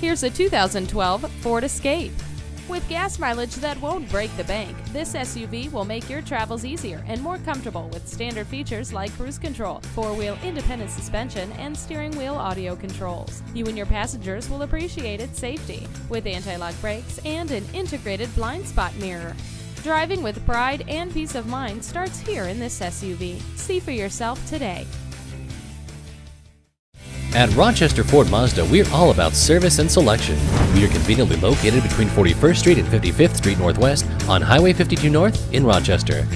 Here's a 2012 Ford Escape. With gas mileage that won't break the bank, this SUV will make your travels easier and more comfortable with standard features like cruise control, four wheel independent suspension, and steering wheel audio controls. You and your passengers will appreciate its safety with anti lock brakes and an integrated blind spot mirror. Driving with pride and peace of mind starts here in this SUV. See for yourself today. At Rochester Ford Mazda, we're all about service and selection. We are conveniently located between 41st Street and 55th Street Northwest on Highway 52 North in Rochester.